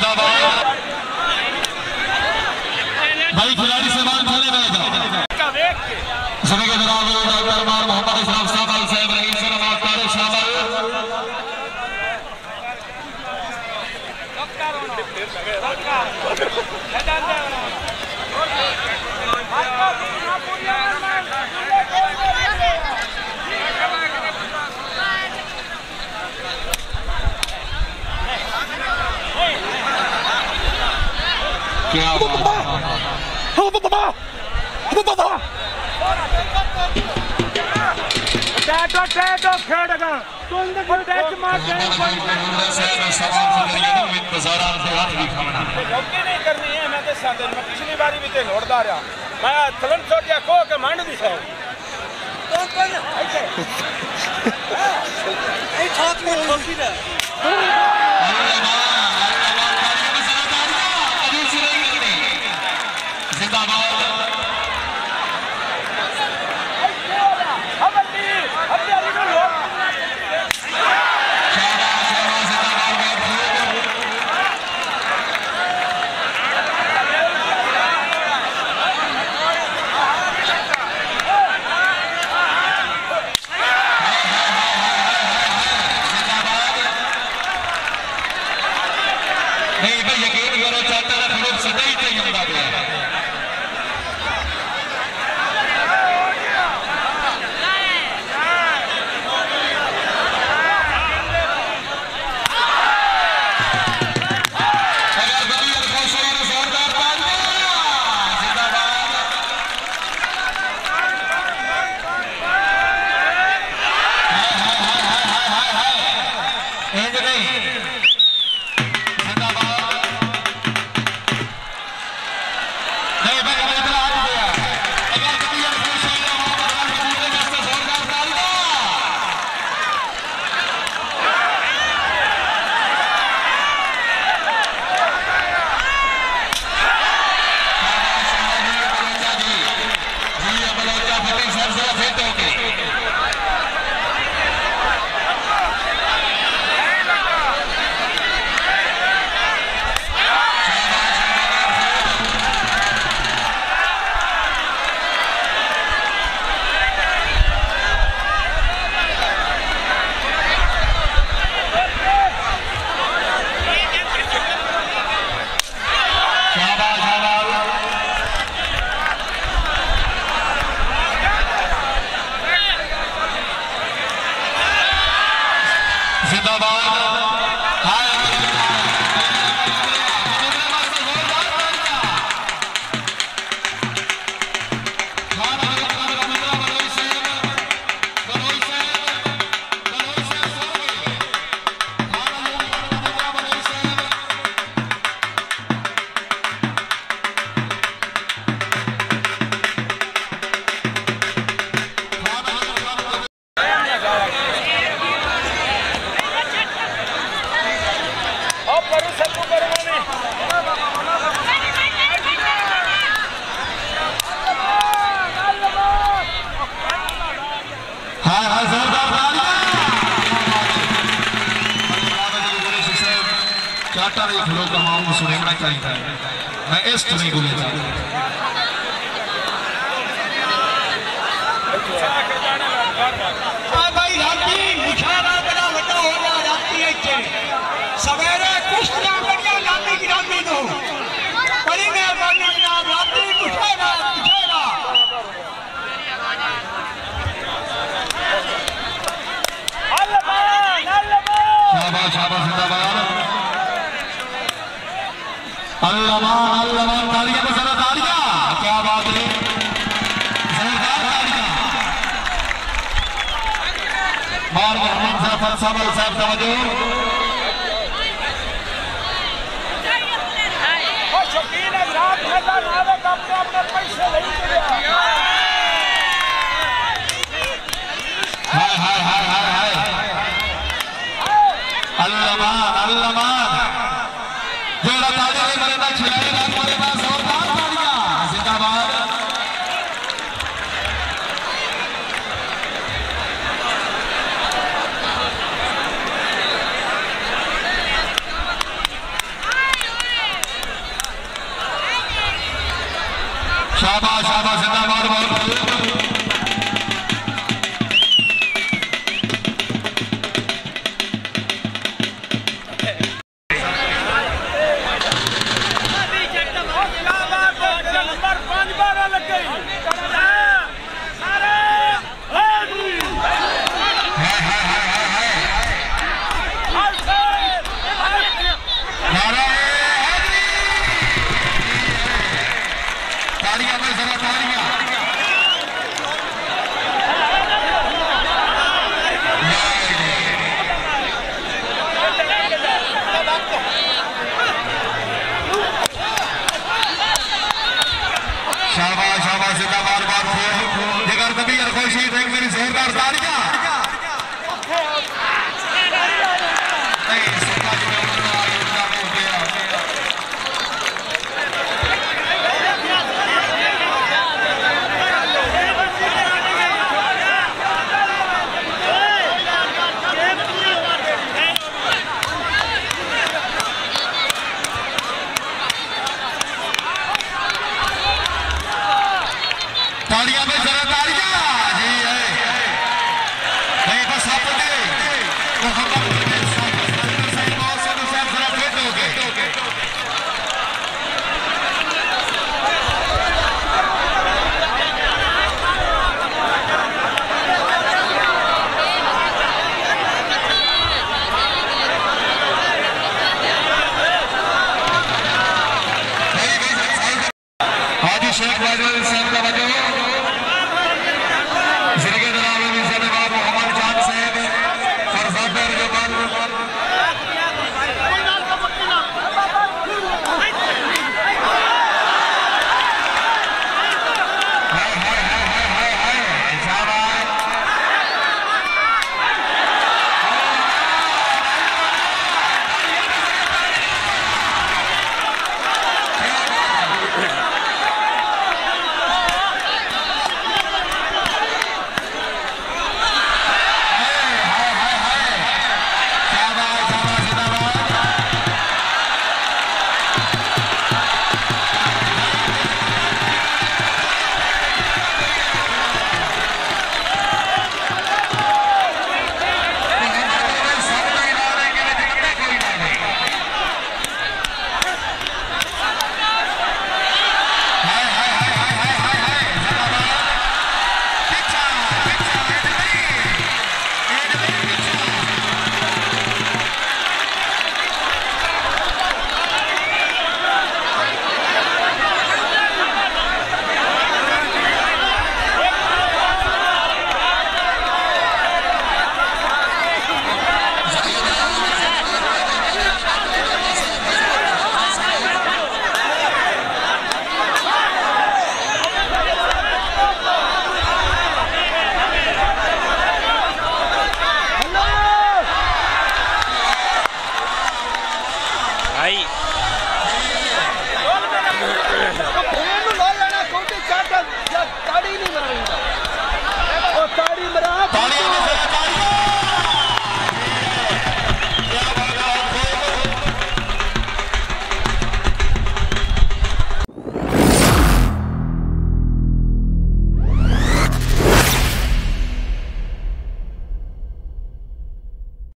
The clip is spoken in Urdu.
زندہ باد۔ بھائی کھلاڑی سے مان کھلے میں جاؤ۔ سنے کے جناب ڈاکٹر مار محمد اسلام صاحب صاحب رحیم صلی اللہ تعالی شامل کیا بات ٹیٹو ٹیٹو کھیڑ گا تم نے کوئی ٹیچ مار کے چوکی نہیں کرنی ہے میں تے ساتھ میں پچھلی باری بھی تے لوڑدا رہا میں تھلن چھوڑ کو کے مانڈ دی سو اے چھوٹ میں چھوٹی دا King. چاٹا رہی کھلو کا ماں وہ سنے بڑا چاہیے تھا میں اس تمہیں گلے تھا Thank you. تالیاں تالیاں کیا بات ہے؟ زوردار تالیاں مار محمد زفر صاحب صاحب توجہ۔ او شکین حضرات کھتا ناوے اپنے اپنے پیسے لئی چلیا nós